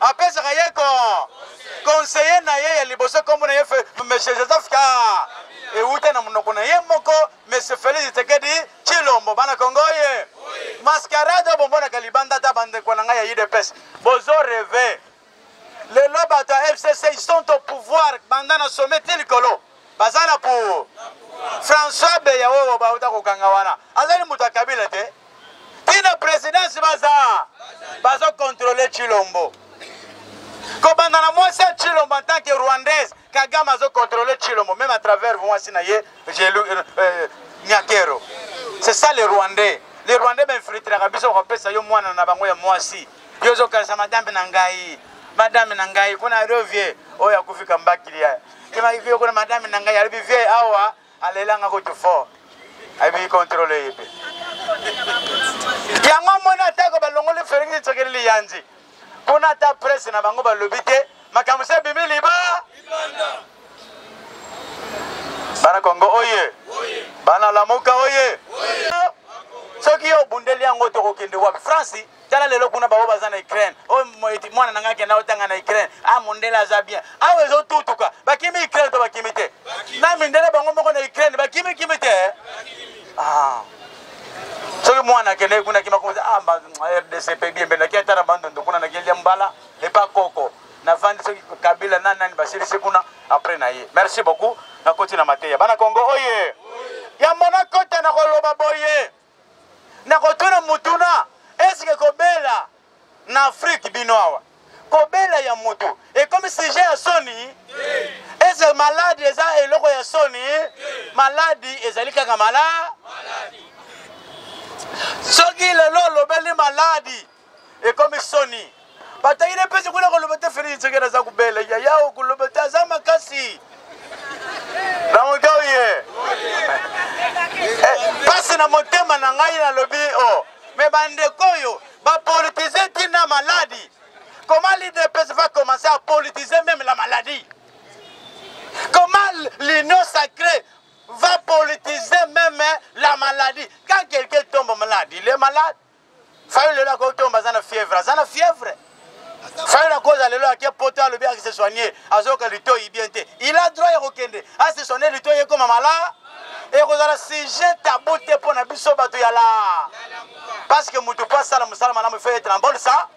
Apesaka ye ko conseiller na ye ya liboso kombo na ye Monsieur Joseph Ka ewuta na monoko na ye moko Monsieur Felix Tshisekedi Tshilombo bana Kongo ye mascarade oyo bomonaka libanda ata bandeko na ngai ya UDPS bozo reve lelo bato ya FCC ils sont au pouvoir banda na sommet ti likolo baza na pouvoir françois beya oyo bauta kokanga wana azali moto ya kabila te tina présidence baza bazokontrole chilombo kobanda na mwasi ya chilombo en tant que rwandaise kagame azokontrole chilombo même à travers mwasi na ye euh, euh, nyakero c'est ça les rwandais les rwandais bainfiltraka biso bakopesa yo mwana na bango ya mwasi yo ozokanisa madame na ngai madame na ngai kuna revie oyo akufika mbakili kima ikiyo kuna madame na ngai alobi vie awa alelanga kutu fort ayebi kontrole ye mpe yango mona atako balongoli felix tsokeli liyanzi kuna ata presse na bango balobi te makambo se ebimi liba bana kongo oye bana lamuka oye soki yo obundeli yango tokokende wapi france tala lelo kuna baoyo baza na ukraine oyo mwana na ngai akenda otanga na ukraine a ah, mondele aza bien awa ah, ezotutuka bakimi ukraine to bakimi te na mindele bango moko na ukraine bakimi kimi te eh? ah. soki mwana akendeki kuna kima koza rdc mpe bien mpe naki ata na bandondo kuna nakelia mbala epa koko navandi soki kabila nani nani basilisi kuna apres na ye merci beaucoup nakoti na mateya bana kongo oye yambo nakota na koloba boye nakotuna motuna eske kobela na afrike bino awa kobela ya moto ekomi sujet ya soni eske maladi eza eloko ya soni maladi ezali kaka mala soki lelo olobeli maladi ekomi soni bataki na mpesi kuna koloba te felix tshisekedi aza kobela yaya okoloba te aza makasi na motau ye mpasi eh, na motema na ngai nalobi o oh. me bandeko oyo bapolitize ntina maladi comment l'idps va commencer à politiser même la maladie comment l'union sacrée va politiser même la maladie quand quelqu'un tombe malade il est malade Fayulu lelo akoki tomba aza na fièvre, aza na fièvre. Fayulu akoza lelo ake poto alobi ake se soigner, azoyoka litoyi bien te. Il a droit ya kokende, a se soigner litoyi ekoma mala. Ekozala sujet tabou te mpo na biso bato ya la. Parce que moto mpo asala mosala malamu ifo ete na mbole sa.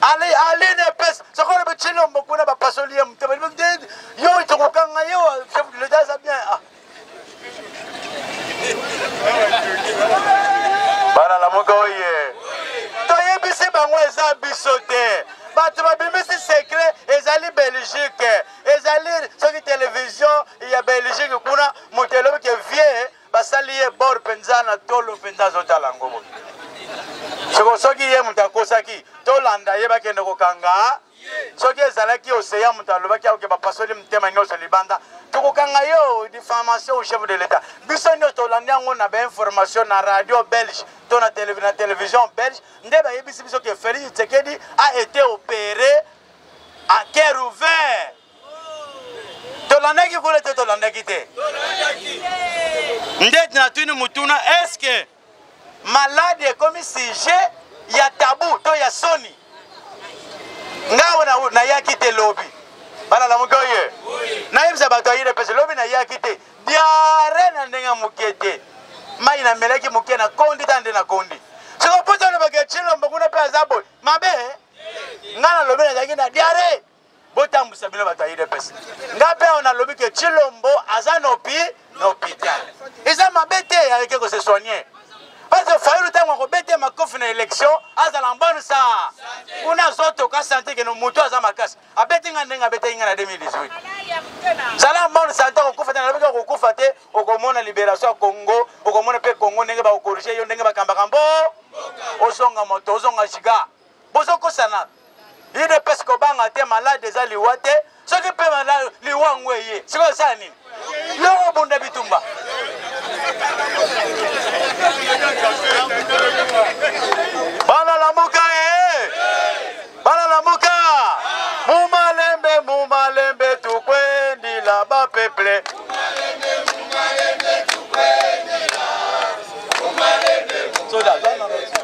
Ali ali ne pes sokola be chilombo kuna ba pasoli ye mutaba yo tokokanga yo chef de l'etat ça bien ah bana lamuka oye toyebisi bango eza biso te bato babimisi secret ezali belgique ezali soki televizio ya belgique kuna moto elobi ke vie basali ye bor mpenza na tolo mpenza azotala yango boye soko soki ye moto akosaki tolanda ye bakende kokanga soki ezalaki oseya moto alobaki aoke bapasoli motema nyonso libanda tokokanga yo diffamation au chef de l'état biso nyonso tolandi yango na bainformation na radio belge to na télévision belge nde bayebisi biso ke félix tsekedi a été opéré à cœur ouvert tolandaki kuna te tolandaki te nde natuni motuna estce que malade ekomi sujet ya tabu to ya soni ngawo nayaki te lobi balala moke oye nayebisa bato ayire pese lobi nayaki te diare na ndenge moke te mai namelaki moke na kondi ta nde na kondi sikoyo mpo tolobaka cilombo kuna mpe aza boye mabe ngai nalobi nazalaki na diare botambwisa bino bato ya udps nga mpe awa nalobi ke chilombo aza nopi na hopital eza mabe te ayeke kose soigne parce fayulu ntango akobete makofi na élection azala mbanu sa kuna azotoka sante keno motu aza makasi abeti nga ndenge abetaki nga na 2018 zala mbanu sa ntango okufa te nalobiki okokufa te okomona libération ya congo okomona mpe congo ndenge bakokorige yo ndenge bakambaka mbo ozonga moto ozonga jiga Bozo kosana. Udps kobanga te malade eza liwa te soki mpe liwa yango eye sikoyo esala nini yoko obunda bitumba bana lamuka e bana lamuka mumalembe mumalembe tukwendila bapeple soda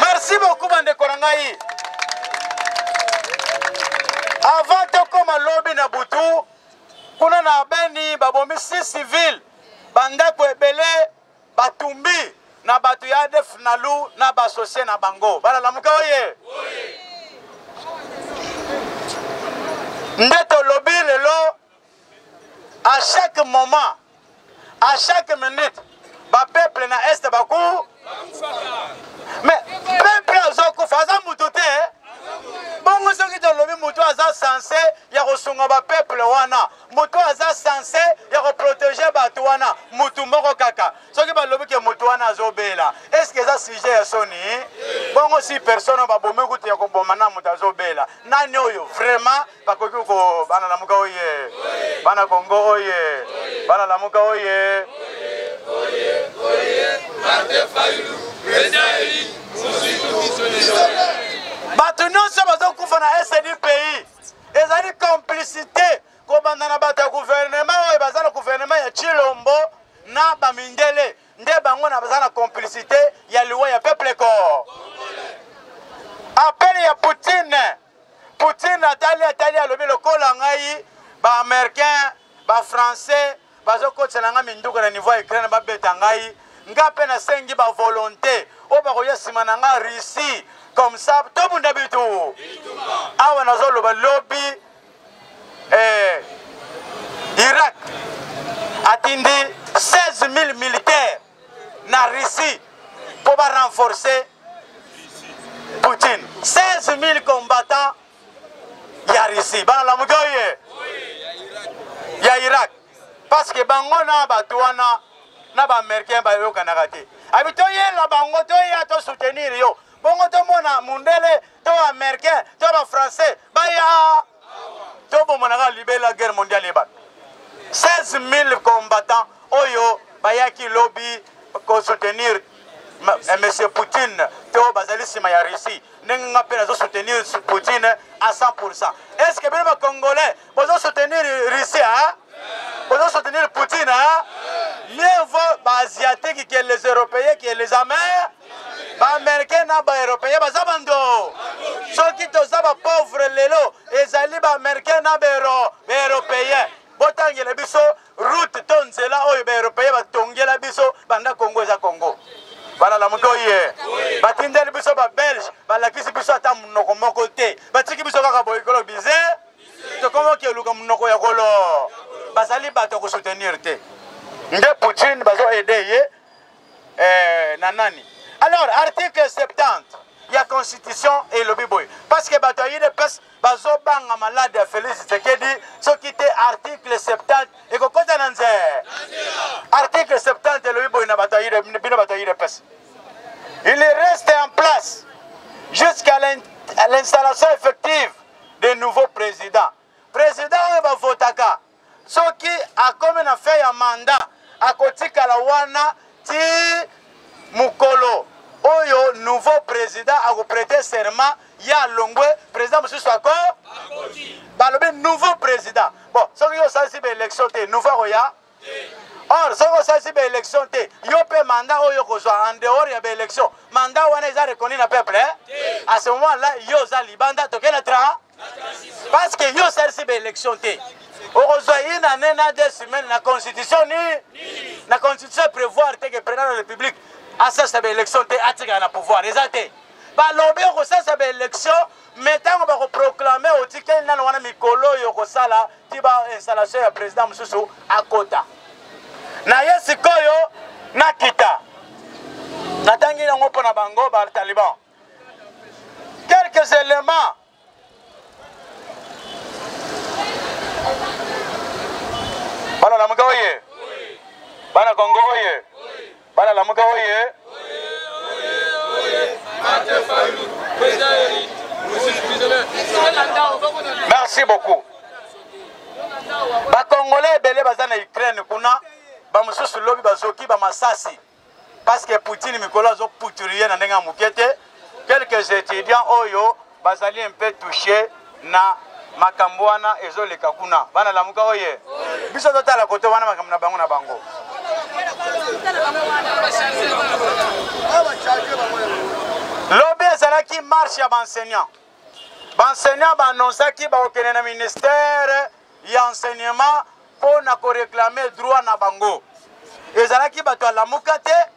merci beaucoup bandeko na ngai avant tokoma lobi na butu kuna na beni babomi si civile bandako ebele batumbi na bato ya adf nalu na baasosie na bango balalamuka oye nde tolobi lelo à chaque moment à chaque minute bapeuple na este baku mais peuple azokufa aza moto te eh? bongo soki tolobi moto aza sense ya kosunga bapeuple wana moto aza sense ya koprotege bato wana motu moko kaka soki balobi ke moto wana azobela estce eza sujet ya soni bongo si personne babomi kutu ya koboma na moto azobela nani oyo vraiment Bakoki ko bana lamuka oye. Bana Kongo oye. Bana lamuka oye. Oye, oye, Martin Fayulu, président élu, bato nyonso bazokufa na este du pays ezali complicité kobanda na bato ya guvernema oyo baza na guvernema ya chilombo na bamindele nde bango na baza na complicité ya liwa ya peuple corps appel ya poutine Poutine atali atali alobi lokola ngai ba américain ba français bazokotisela ngai minduka na niveau ya Ukraine babeta ngai nga mpe nasengi ba volonté oyo bakoya nsima na ngai Russie comme ça tobunda bitu awa nazoloba lobi eh, Irak atindi 16 000 militaires na Russie pour renforcer Poutine. 16 000 combattants ya Russie. Bana la mugoye. Ya Irak. Parce que bango na bato wana na ba américain bayokanaka te. Abi toyela bango toya to soutenir yo. Bongo tomona mundele to americain to ba français baya tobomanaka libela guerre mondiale ebana 16 000 combattants oyo bayaki lobi kosoutenir eh, monsieur poutine to bazali nsima ya russie ndenge nga mpe nazosoutenir poutine à 100 est ce que bino bacongolais Bozo soutenir Russie hein? Bozo soutenir Poutine hein? Mieux vaut ba asiatiques que les européens que les américains. Ba américains na ba européens baza bando. Soki toza ba pauvre lelo ezali ba américains na ba européens. Botangela biso route to nzela oyo ba européens batongela biso banda Congo eza Congo. balala moto ye batindeli biso babelge balakisi biso ata monoko moko te batiki biso kaka boyekolo bize tokomi keluka monoko ya kolo bazali bato ya kosoutenir te nde poutine bazo aide ye eh, na nani alors article 70 ya constitution elobi boye parce que bato ya udps bazobanga malade ya félix tshisekedi soki te article 70 ekokota na nze article 70 elobi boye na bato ya bino bato ya udps il reste en place jusqu'à l'installation effective de nouveau président président oyo bavotaka soki akomi na fin ya mandat akotikala wana ti mokolo oyo nouveau président akoprete serment ye alongwe président mosusu ako balobi nouveau président bon soki yo osalisi baélection te nouveau akoya or soki osalisi baélection te yo mpe mandat oyo okozwa en dehors ya baélection mandat wana eza reconnu na peuple eh? à ce moment là yo oza libanda toke na tra parce que yo osalisi baélection te okozwa une année na deux semaines na constitution ni na constitution prévoir te ke président de république asalisa baélection te atikala na pouvoir eza te balobi okosalisa baélection mais tango bako proclamer otikeli nano wana mikolo oyo okosala ti ba installation ya president mosusu akota na ye sikoyo nakita natangi yango mpo na bango bataliban quelques éléments bana lamuka oye bana kongo oye Bana lamuka oye! Merci beaucoup. bakongole ebele baza na ukraine kuna bamosusu lobi bazoki bamasasi parceke poutine mikolo azoputuriye na ndenge ya moke te quelques étudiants oyo bazali un peu touché na makambo wana ezoleka kuna bana lamuka oye biso totala kote wana makambo na bango na bango lobi ezalaki marche ya baenseignant baenseignant baannonsaki bakokende na ministère ya enseignement mpo na koreklame droit na bango ezalaki bato ya lamuka te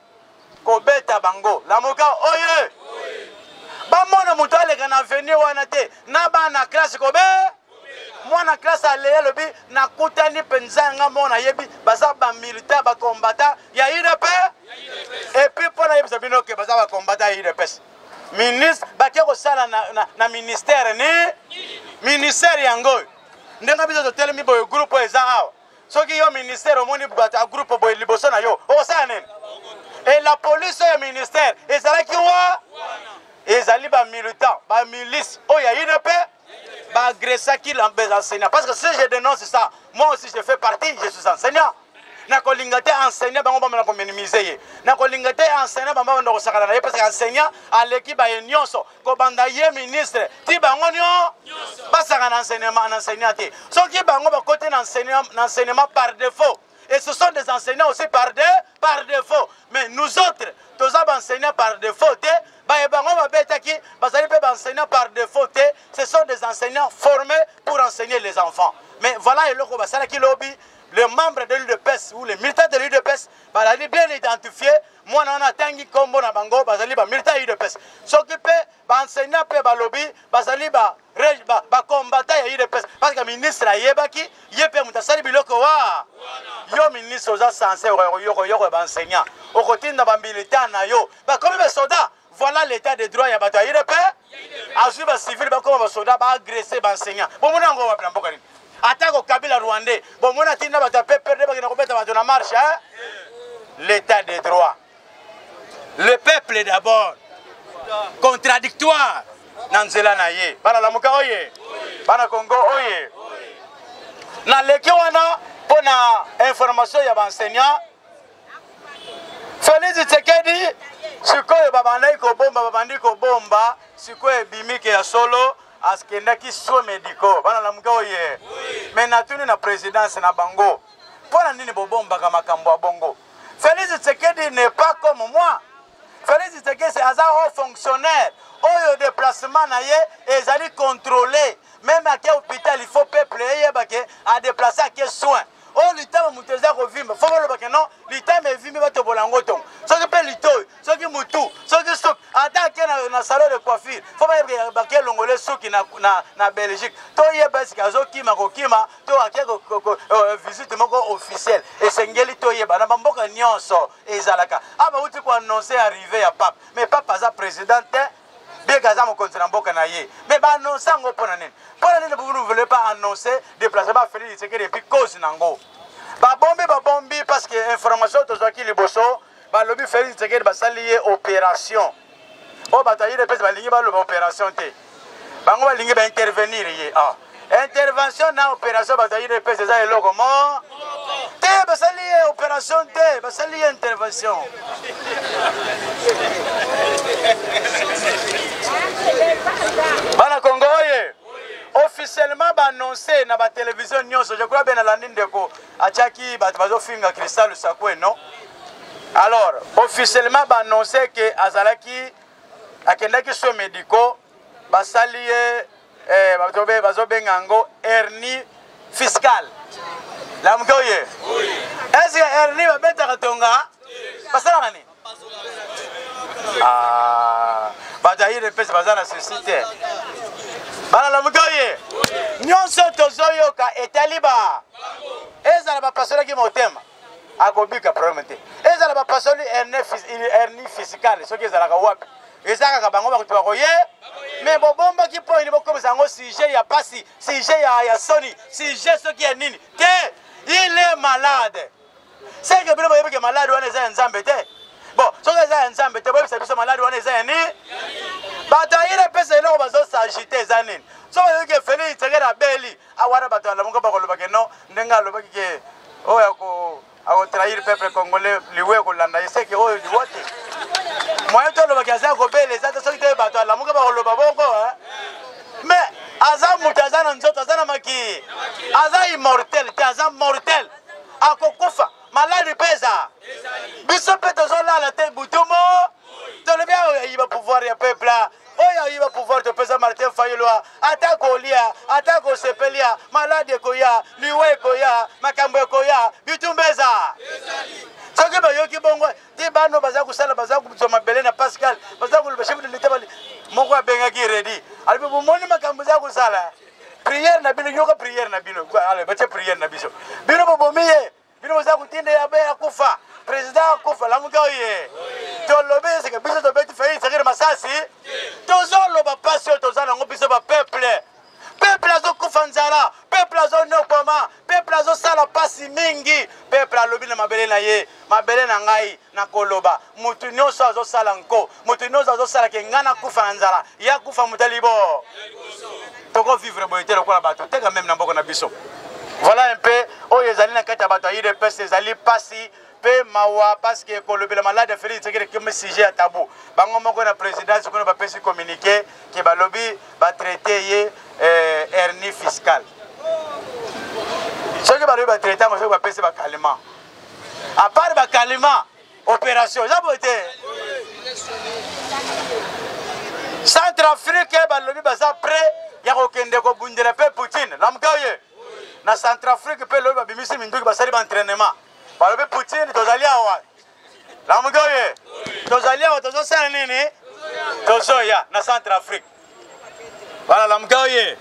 kobeta bango lamuka oye bamona moto aleka na avenue wana te na bana classe kobe mwana classe alei alobi nakutani mpenza yanga moko nayebi baza bamilitaire bakombata ya udp epuis mpo nayebisa bino ke baza bakombata ya udps ministre bake kosala na, na, na ministère ni ministère yango oyo ndenge biso totelemi boye groupe oyo eza awa soki yo ministère omoni bato ya groupe boye liboso na yo okosala nini e la police oyo ya ministère ezalaki wa ezali bamilitant bamilice oyo ya ine mpe baagressaki enseignant parce que si je dénonce ça moi aussi je fais partie je suis enseignant nakolinga te enseignant bango bamana kominimize ye nakolinga te enseignant bango babanda kosakana na ye parce que enseignant aleki baye nyonso kobanda ye ministre ti bango nio basaka na enseignement na enseignant te soki bango bakoti na enseignement par défaut et ce sont des enseignants aussi par de par défaut mais nous autres toza baenseignant par défaut te baye bango babetaki bazali mpe baenseignant par défaut te ce sont des enseignants formés pour enseigner les enfants mais voilà eloko basalaki lobi les membres de l'udps ou les militants de l'udps balali bien identifier mwana wana atangi nkombo na bango bazali bamilitant ya udps soki mpe baenseignant mpe balobi bazali bakombata ya udps parceke ministre ayebaki ye mpe moto asali biloko wa yo ministre oza sense yokoyokoya baenseignant okotinda bamilitant na yo bakomi basoda Voilà l'état de droit ya bato ya UDP azwi ba civil bakoma ba soda ba agresser ba enseignant bomona yango wapi na mboka nini atako kabila rwandais bomona tina bato ya PPRD bakenda kobeta bato na marche hein l'état de droit le peuple d'abord contradictoire na nzela na ye bana lamuka oye bana kongo oye naleki wana mpo na information ya baenseignant Felix Tshisekedi sikoyo babandaki kobomba babandi kobomba sikoyo ebimike ya solo akendaki soin medico bana lamuke oye me natuni na présidence na bango mpo na nini bobombaka makambo ya bongo Felix Tshisekedi n'est pas comme moi Felix Tshisekedi aza haut fonctionnaire oyo déplacement na ye ezali contrôlé meme ake hôpital il faut peuple eyeba ke adeplace ake soin oyo litama moto eza kovimba fo bolobaka non litama evimbi batobola yango tongo soki mpe litoi soki motu soki suki ata ake na salon de coiffure fo bake elongole suki na belgique toyeba esika azokima kokima to ake euh, visite moko officielle esengeli toyeba na bamboka nyonso ezalaka a ah, bauti koannonce arrive ya pape mais pape aza président te bien que aza mokonzi na mboka na ye mais baannonce yango mpo na nini mpo na nini vous ne voulez pas annonce déplacement ya félix tshisekedi epuis cause na yango babombi babombi parce que information tozwaki liboso balobi félix tshisekedi basali ye opération oyo bato ya udps balingi baloba opération te bango balingi baintervenir ye ah. intervention na opération bato ya udps eza eloko mo te basali ye opération te basali ye intervention bana kongo oye officiellement baannonce na batelevizio nyonso je crois benalandi ndeko atiaki bato bazofinga cristal lusakue non alors officiellement baannonce ke azalaki akendaki soins médicaux basali ye eh, bazobenga yango hernie fiscale lamuke oye eske hernie babetaka tonga basalaka nini ah, bato ya udps baza na susi te balalamuki oye nyonso tozoyoka etali ba ezala bapasolaki motema akobika problème te ezala bapasoli hernie fiscale soki ezalaka wapi eza kaka bango bakuti bakoye me bobombaki mpo ini bokomisa yango sujet ya pasi sujet ya, ya soni sujet soki ya nini te il est malade seke bino boyebi ke malade wana eza ya nzambe te bon soki eza ya nzambe te boyebisa biso malade wana eza ya nini bato ayina epesa eloko bazosagite eza nini soki oyebi ke felix tseke na beli Ah, wana bato ya lamuka bakoloba ke non ndenge alobaki ke oyo ako akotrahir peuple congolais liwa ekolanda ye seke oyo liwa te moyen to alobaki aza kobela eza te soki te bato alamuka bakoloba bongo mais aza moto aza na nzoto aza na makii aza immortel te aza mortel akokufa maladi mpe eza biso mpe tozolala te butumo tolobi ayiba pouvoir ya peuple oyo ayiba pouvoir topesa martin fayulu ata kolia ata kosepelia maladi ekoya liwa ekoya makambo ekoya bitumba eza soki bayoki bongo ti bano baza kosala baza kozwa mabele na pascal baza koloba chef de leta moko abengaki redi alobi bomoni makambo eza kosala priere na bino yoka priere na bino batie priere na biso bino bobomi ye bino boza kotinda ya be akufa président akufa lamuka oye tolobi seke biso tobeti fei sekere masasi tozoloba mpasi oyo toza nango biso bapeuple peuple azokufa nzala peuple azonyokwama peuple azosala mpasi mingi peuple alobi na mabele na ye mabele na ngai nakoloba motu nyonso azosala nko moto nyonso azosala ke ngai nakufa na nzala ye akufa moto alibo tokovivre boye te lokola bato teka meme na mboka na biso voilà un peu oyo ezali na kati ya bato ya udps ezali mpasi mpe mawa parceke kolobela maladi ya felix tshisekedi ekomi sujet ya tabu bango moko na présidence kuna bapesi communiqué ke balobi batraite ye eh, hernie fiscale soki balobi batraite yango soki bapesi bakalima apart bakalima operation eza boye te centre afrique balobi baza près ya kokende kobundela mpe poutine lamuka ye na centre afrique mpe lobi babimisi minduki basali baentrainement balobi poutine tozali awa lamuka ye tozali awa tozosala nini tozoya na centre afrique balalamuka oye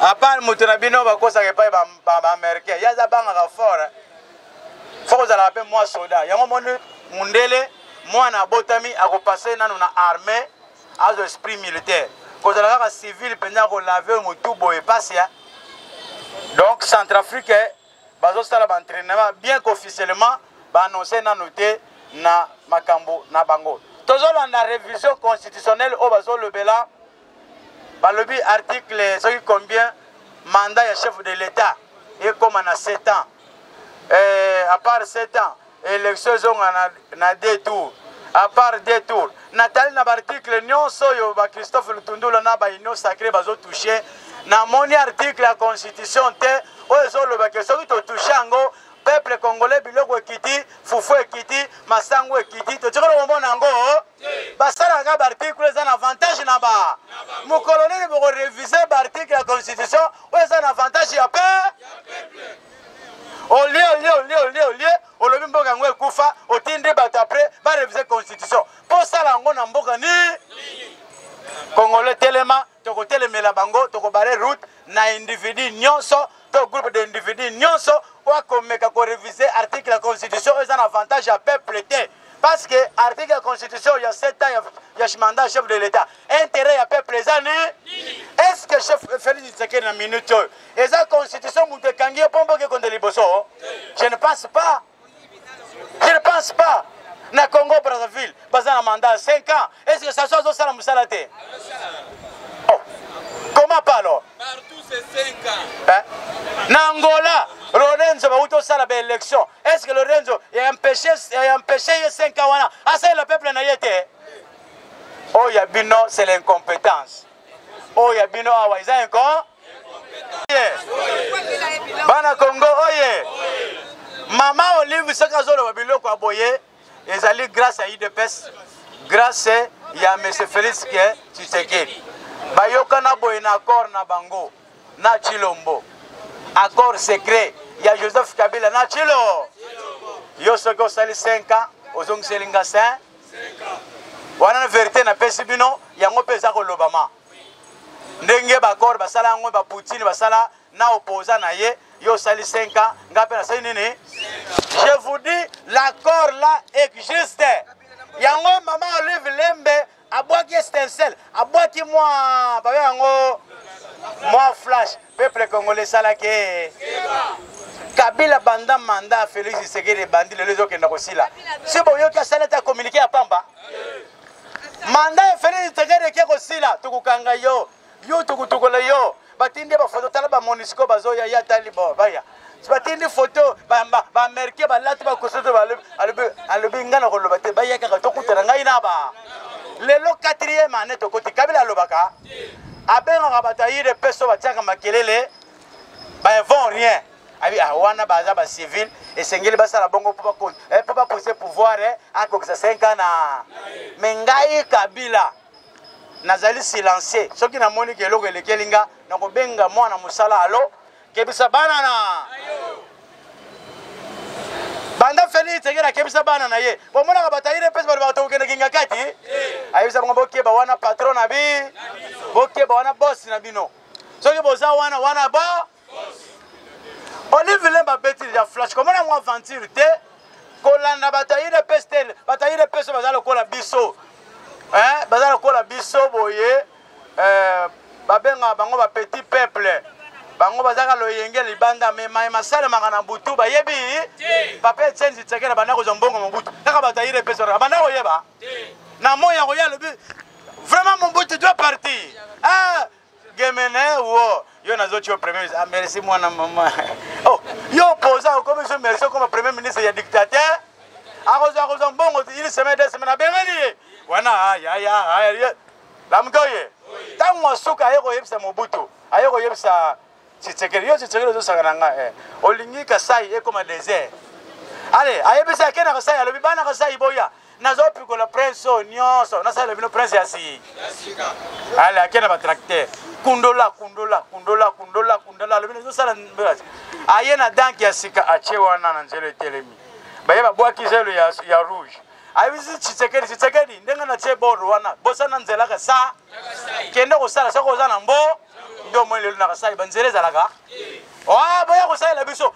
apart moto na bino bakosaka epai baamericain ye aza bangaka fort eh. fo kozalaka mpe mwa soda yango moni mundele mwana abotami akopase nano na armée azo esprit militaire kozala kaka civil mpenza kolave motu boye pasia donc centrafrique eh. bazosala ba entraînement bien qu'officiellement ba annonce nano te na makambo na bango tozolanda révision constitutionnelle oyo bazolobela balobi article soki combien mandat ya chef de l'état ekoma na 7 ans euh, à part 7 ans election ezonga na, na deux tour à part deux tour natali na baarticle nyonso oyo ba christophe lutundula na baunion sacré bazotouche namoni article ya constitution te oyo ezoloba ke soki totouche yango peuple congolais biloko ekiti fufu ekiti masango ekiti totikoli komona yango basalaka baartikle eza na avantage na ba mokolo nini bokorevise baartikle ya constitution oyo eza na avantage ya pe olie olie olie olie olie olobi mboka yango ekufa otindi bato apres barevise constitution mpo osala yango na mboka ni kongole telema tokotelemela bango tokobare route na individu nyonso to groupe d'individu nyonso oyo akomeka korevise article ya constitution oyo eza na avantage ya peuple te parce que article ya constitution ya 7 ans ya mandat chef de l'état intérêt ya peuple eza ni est ce que chef félix tshisekedi na minute oyo eza constitution moto ekangi ye mpo mboka ekonde liboso je ne pense pas je ne pense pas na congo brazzaville baza na mandat ya 5 ans Est-ce que Sassou azo sala musala te? Oh. Comment pas alors? Partout c'est 5 ans. Hein? Na Angola, Lorenzo bauti osala ba élection. Est-ce que Lorenzo a empêché a empêché ye 5 ans wana? Asa le peuple na yete. Oh ya bino c'est l'incompétence. Oh ya bino awa eza inco. Bana Congo oye. Mama Olive soki azoloba biloko aboye ezali grâce ya udps grâce ya monsieur félix ke tshisekedi bayokana boye na accord na bango na tshilombo accord secret ya joseph kabila na tshilo yo soki osali 5 ans ozongiseli nga 5 wana na verité napesi bino yango mpe eza kolobama ndenge baccord basala yango baputine basala na opposant na ye yo osali 5 ans ngai mpe nasali nini je vous dis l'accord là existe yango mama olive lembe abwaki estincel abwaki mwa babe yango mwa flash peuple congolais esalaki kabila banda manda félix isekeli ebandi lelo ezokenda kosila si boyoki asala ete akominike ya pamba manda ya félix isekeli eke kosila tokokanga yo yo tukutuku le yo batindi bafoto tala bamonisco bazoya ye atali bo baya batindi foto baamericain balati bakosoto alobi ngai na koloba te baya kaka tokutana ngai na ba lelo quatrième année tokoti kabila alobaka abengaka bato ayire peso batiaka makelele bavon rien abi ah, wana baza bacivil esengeli basala bongo mpo bapose eh, pouvoir eh, akokisa 5 ans na me ngai kabila nazali silencieux soki namoni ke eloko elekeli nga nakobenga mwana mosala alo kebisa bana na banda feli tekela akebisa bana na ye bomonaka bato ayine mpesi bato bato kokende kinga kati ayebisa bango bokeba wana patron na bi bokeba wana bosi na bino soki boza wana wana bo olive lemba abeti deja flash komona yango aventure te kolanda bato ya udps te bato ya udps oyo baza lokola biso eh, baza lokola biso boye eh, babengaka bango bapetit peuple bango bazaka loyenge libanda me maye masalemaka na butu bayebi papa etienne tshisekedi abanda kozwa mbongo mobutu kaka bato ya udps abanda koyeba na moi ya koya alobi vraiment mobutu doit partir ah, gemene wo yo nazoti yo premier ministre ah, merci mwana mama oh, yo poza okomi so merci okoma premier ministre ya dictateur akozwa akozwa mbongo une semaine deux semaine abengeli ye wana ah, yaya ah, lamuka oye ntango asuka aye koyebisa mobutu aye koyebisa tshisekedi yo tshisekedi ozosaka na nga eh. olingi kasai ekoma desert ale ayebisi ake na kasai alobi bana kasai boya nazopikola prince oyo nyonso nasalela bino prince ya si ale ake na batracteur kundola kundola kundola kundola kundola alobi nazosala aye na danki ya sika atie wana na nzelo etelemi baye babwaki zelo ya, ya rouge ayebisi tshisekedi tshisekedi ndenge natie bord wana bosa na nzela kasa kende kosala soki oza na mbo nde omoi lelo na kasai banzela ezalaka ah, boya kosalela biso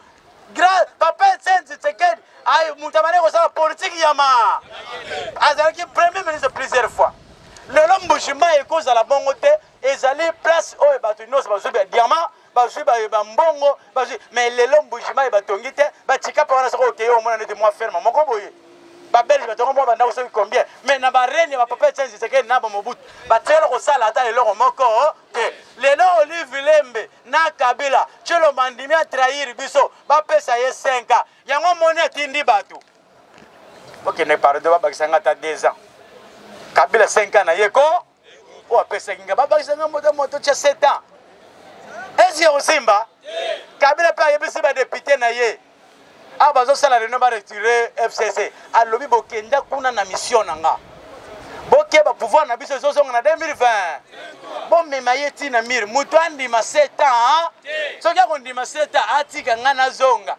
papa etienne tshisekedi moto abandi kosala politike yama azalaki premier ministre plusieurs fois lelo mbushima ekozala bongo te ezali place oyo bato nyonso bazwi bya diamant bazwi baye ba mbongo bazwi mais lelo mbujimayi batongi te batika mpe wana soki okeye omona neti mwa ferme moko boye babelge batonga mwa bandako soki combien mais na barene ya bapapa etienne tshisekedi na bamobutu batikala kosala ata eloko moko te lelo olive lembe na kabila celo mandimi atrahir biso bapesa ye 5 ans yango moni atindi bato okende pardo babakisa nga ata 2 ans kabila 5 ans na ye ko oyo apesaki ngai babakisa ngai moto moto tya 7 ans esi osimba kabila mpe ayebisi badepute na ye awa bazosala reno baretire fcc alobi bokenda kuna na misio na nga bokeba pouvoir na biso ezozonga na 2020 bomema ye ti na mire moto andima 7 ans soki akondima 7 ans atika ngai nazonga